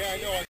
Yeah, I know.